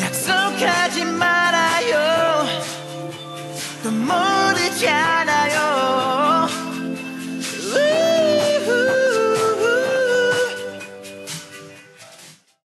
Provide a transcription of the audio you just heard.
약속하지 말아요. 또 모르잖아요.